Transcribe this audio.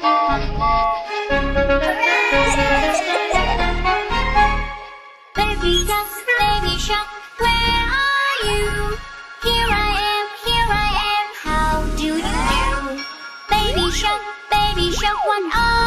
Baby duck, baby shark, where are you? Here I am, here I am, how do you do? Baby shark, baby shark, what are